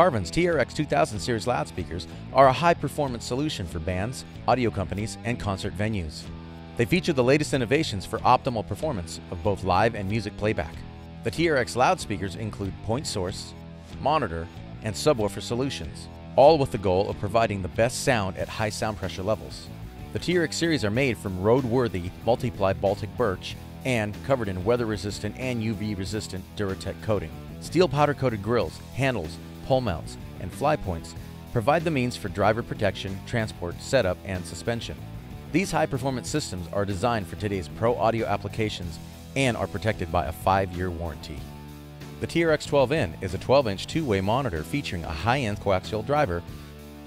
Carvin's TRX 2000 series loudspeakers are a high performance solution for bands, audio companies, and concert venues. They feature the latest innovations for optimal performance of both live and music playback. The TRX loudspeakers include point source, monitor, and subwoofer solutions, all with the goal of providing the best sound at high sound pressure levels. The TRX series are made from road-worthy multiply Baltic birch and covered in weather-resistant and UV-resistant Duratec coating. Steel powder-coated grills, handles, pole mounts, and fly points provide the means for driver protection, transport, setup, and suspension. These high-performance systems are designed for today's pro audio applications and are protected by a 5-year warranty. The TRX12N is a 12-inch two-way monitor featuring a high-end coaxial driver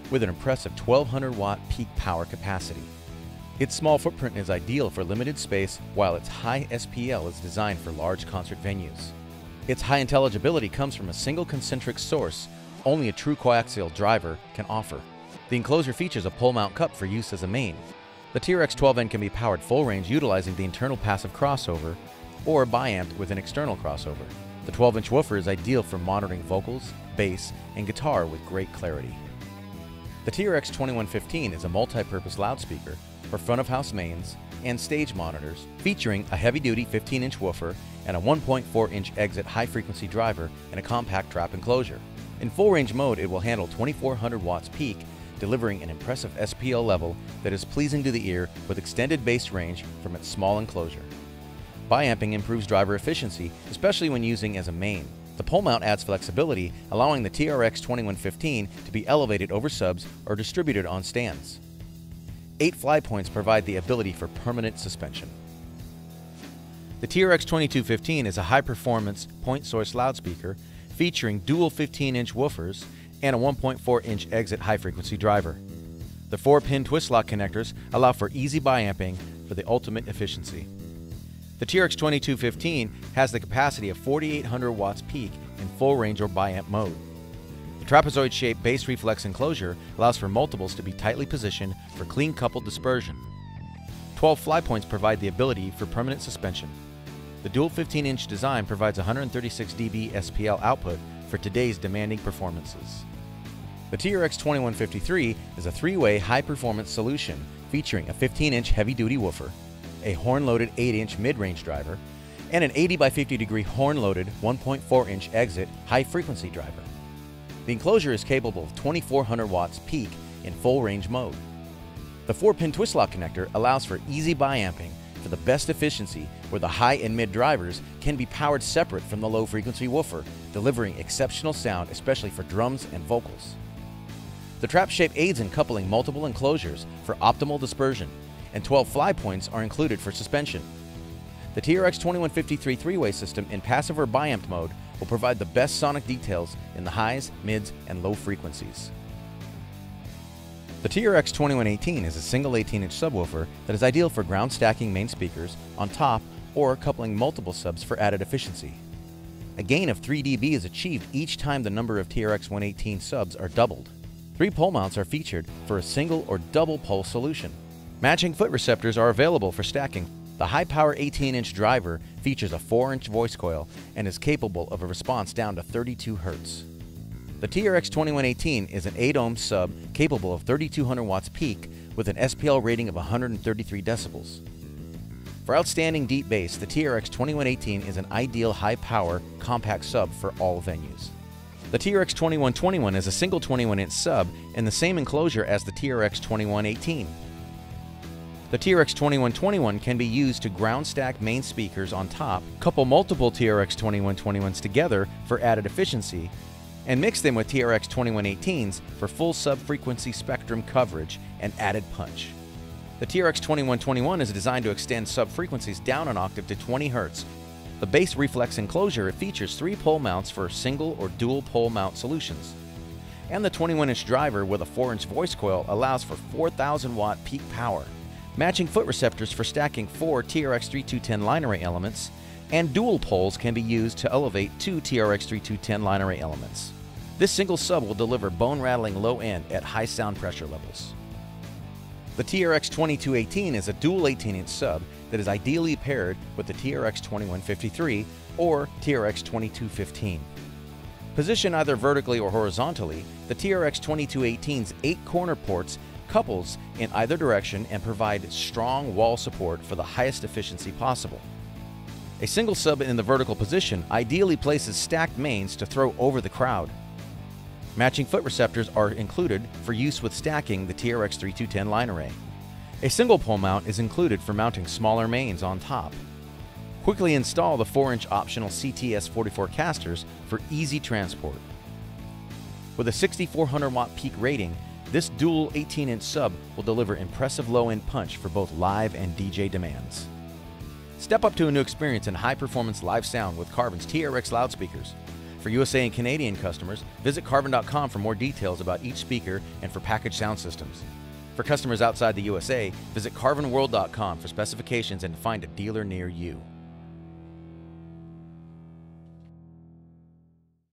with an impressive 1200 watt peak power capacity. Its small footprint is ideal for limited space, while its high SPL is designed for large concert venues. Its high intelligibility comes from a single concentric source only a true coaxial driver can offer. The enclosure features a pole mount cup for use as a main. The TRX12N can be powered full range utilizing the internal passive crossover or biamped with an external crossover. The 12 inch woofer is ideal for monitoring vocals, bass, and guitar with great clarity. The TRX 2115 is a multi-purpose loudspeaker for front-of-house mains and stage monitors featuring a heavy-duty 15-inch woofer and a 1.4-inch exit high-frequency driver in a compact trap enclosure. In full-range mode, it will handle 2400 watts peak, delivering an impressive SPL level that is pleasing to the ear with extended bass range from its small enclosure. Biamping improves driver efficiency, especially when using as a main. The pole mount adds flexibility, allowing the TRX 2115 to be elevated over subs or distributed on stands. Eight fly points provide the ability for permanent suspension. The TRX 2215 is a high-performance point source loudspeaker featuring dual 15-inch woofers and a 1.4-inch exit high-frequency driver. The four-pin twist lock connectors allow for easy biamping for the ultimate efficiency. The TRX 2215 has the capacity of 4800 watts peak in full range or biamp mode. The trapezoid-shaped bass reflex enclosure allows for multiples to be tightly positioned for clean coupled dispersion. 12 fly points provide the ability for permanent suspension. The dual 15-inch design provides 136 dB SPL output for today's demanding performances. The TRX 2153 is a three-way high-performance solution featuring a 15-inch heavy-duty woofer, a horn-loaded 8-inch mid-range driver, and an 80 by 50 degree horn-loaded 1.4-inch exit high-frequency driver. The enclosure is capable of 2400 watts peak in full-range mode. The 4-pin twist lock connector allows for easy biamping for the best efficiency where the high and mid drivers can be powered separate from the low-frequency woofer, delivering exceptional sound especially for drums and vocals. The trap shape aids in coupling multiple enclosures for optimal dispersion and 12 fly points are included for suspension. The TRX 2153 three-way system in passive or biamped mode will provide the best sonic details in the highs, mids, and low frequencies. The TRX 2118 is a single 18-inch subwoofer that is ideal for ground stacking main speakers on top or coupling multiple subs for added efficiency. A gain of 3 dB is achieved each time the number of TRX 118 subs are doubled. Three pole mounts are featured for a single or double pole solution. Matching foot receptors are available for stacking. The high-power 18-inch driver features a 4-inch voice coil and is capable of a response down to 32 Hz. The TRX 2118 is an 8-ohm sub capable of 3200 watts peak with an SPL rating of 133 decibels. For outstanding deep bass, the TRX 2118 is an ideal high-power compact sub for all venues. The TRX 2121 is a single 21-inch sub in the same enclosure as the TRX 2118. The TRX 2121 can be used to ground stack main speakers on top, couple multiple TRX 2121s together for added efficiency, and mix them with TRX 2118s for full sub-frequency spectrum coverage and added punch. The TRX 2121 is designed to extend sub-frequencies down an octave to 20 Hz. The bass reflex enclosure features three pole mounts for single or dual pole mount solutions. And the 21-inch driver with a 4-inch voice coil allows for 4,000 watt peak power matching foot receptors for stacking four TRX3210 line array elements, and dual poles can be used to elevate two TRX3210 line array elements. This single sub will deliver bone-rattling low end at high sound pressure levels. The TRX2218 is a dual 18-inch sub that is ideally paired with the TRX2153 or TRX2215. Positioned either vertically or horizontally, the TRX 2218's eight corner ports couples in either direction and provide strong wall support for the highest efficiency possible. A single sub in the vertical position ideally places stacked mains to throw over the crowd. Matching foot receptors are included for use with stacking the TRX 3210 line array. A single pole mount is included for mounting smaller mains on top. Quickly install the 4-inch optional CTS 44 casters for easy transport. With a 6400 watt peak rating, this dual 18-inch sub will deliver impressive low-end punch for both live and DJ demands. Step up to a new experience in high-performance live sound with Carvin's TRX loudspeakers. For USA and Canadian customers, visit carvin.com for more details about each speaker and for packaged sound systems. For customers outside the USA, visit carvinworld.com for specifications and to find a dealer near you.